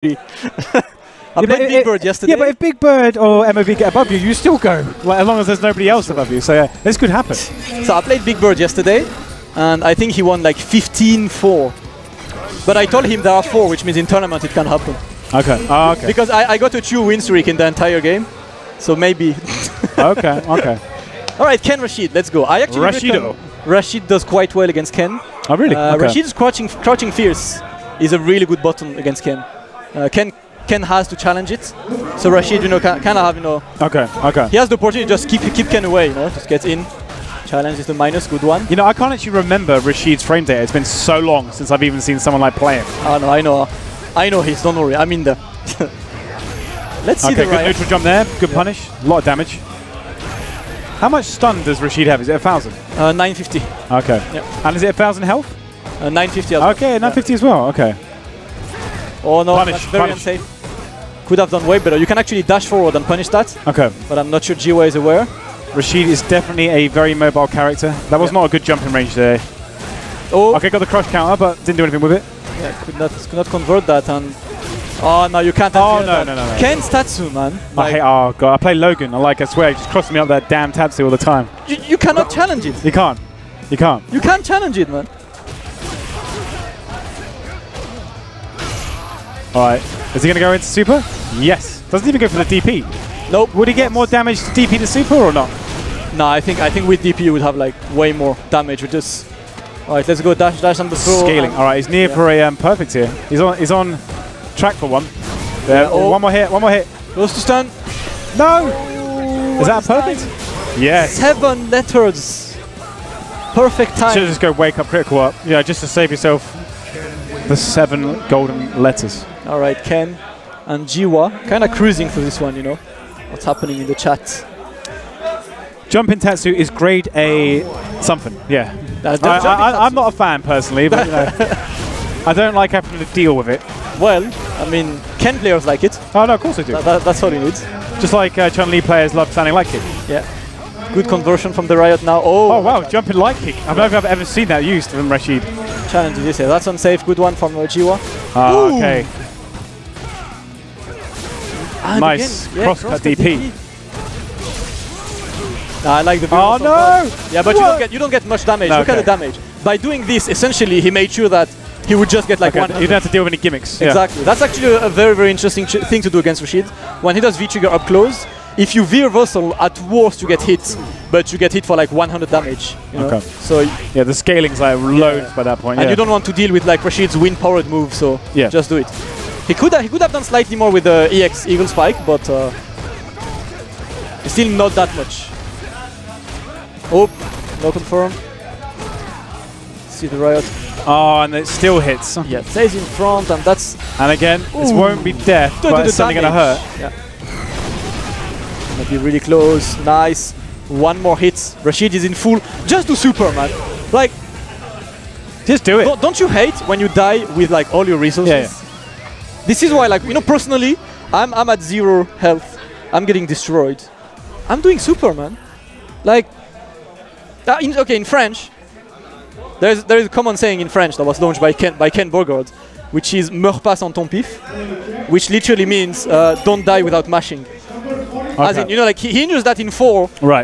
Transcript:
I Yeah, played but Big it- Bird yesterday. Yeah, but if Big Bird or MOV get above you, you still go. Like, as long as there's nobody else above you. So yeah, this could happen. So I played Big Bird yesterday, and I think he won like 15-4. But I told him there are four, which means in tournament it can happen. Okay. Oh, okay. Because I, I got a two win streak in the entire game, so maybe. okay. Okay. All right, Ken Rashid, let's go. I actually Rashido. Rashid does quite well against Ken. Oh really? Uh, okay. Rashid's crouching, crouching fierce is a really good button against Ken. Uh, Ken Ken has to challenge it, so Rashid, you know, kind of have, you know, Okay. Okay. he has the opportunity to just keep keep Ken away, you know, just get in. Challenge is the minus, good one. You know, I can't actually remember Rashid's frame data. It's been so long since I've even seen someone like play him. Oh no, I know, I know he's, Don't worry, I'm in there. Let's see Okay, the good riot. neutral jump there. Good punish. A lot of damage. How much stun does Rashid have? Is it a thousand? Uh, 950, Okay. Yep. And is it a thousand health? uh, 950. Okay, 950 as well. Okay. Oh no, Punish, that's very punish. unsafe. Could have done way better. You can actually dash forward and punish that, Okay. but I'm not sure Jiewa is aware. Rashid is definitely a very mobile character. That was not a good jumping range there. Oh, Okay, got the crush counter, but didn't do anything with it. yeah, could not could not convert that and. Oh no, you can't. Oh, no, no, no, no. Ken's Tatsu, man. I hate, oh god, I play Logan. I like, I swear, he just crosses me up that damn Tatsu all the time. you, you cannot challenge it. You can't. You can't. You can't challenge it, man. Alright. Is he going to go into super? Yes. Doesn't even go for the DP. Nope. Would he get more damage to DP to super or not? No, I think I think with DP you would have like way more damage with this. All right, let's go dash dash on the throw. Scaling. Alright, he's near Yeah. for a um, perfect here. He's on He's on track for one. There. Yeah, oh. One more hit. One more hit. Goes to stun. No! Is that perfect? Yes. Seven letters. Perfect time. Should just go wake up critical up. Yeah, just to save yourself the seven golden letters. All right, Ken and Jiewa kind of cruising through this one. You know what's happening in the chat. Jumping Tatsu is grade A something. Yeah. I, I'm not a fan personally, but you know, I don't like having to deal with it. Well, I mean, Ken players like it. Oh no, of course I do. That, that, that's all you needs. Just like uh, Chun Li players love standing like it. Yeah. Good conversion from the Riot now. Oh, Oh wow, jumping light kick. I don't know if I've ever seen that used from Rashid. challenge this here. That's unsafe. Good one from uh, Jiewa. Ah, okay. And Nice. again, yeah, Crosscut DP. Nah, I like the. Oh no! far. Yeah, but you don't get you don't get much damage. No, Look at the damage. By doing this, essentially, he made sure that he would just get like Okay, one. you don't have to deal with any gimmicks. Yeah. Exactly. That's actually a, a very very interesting thing to do against Rashid. When he does V trigger up close, if you V-reversal, at worst you get hit, but you get hit for like 100 damage. You know? Okay. So Yeah, the scaling's like loads by that point. and yeah. you don't want to deal with like Rashid's wind powered move, so Yeah. just do it. He could have, he could have done slightly more with the EX Eagle Spike, but uh, still not that much. Oh, no confirm. See the riot. Oh, and it still hits. Yeah, stays in front, and that's And again, this won't be death, do but the it's something gonna hurt. Yeah. Gonna be really close. Nice. One more hit. Rashid is in full. Just do super, man. Like, Just do it. don't, don't you hate when you die with like all your resources? Yeah, This is why, like, you know, personally, I'm I'm at zero health. I'm getting destroyed. I'm doing super, man. Like, uh, in, okay, in French, there's there is a common saying in French that was launched by Ken by Ken Bogard, which is "meurs pas sans ton pif," which literally means uh, "don't die without mashing." As in, you know, like he, he that in four Right.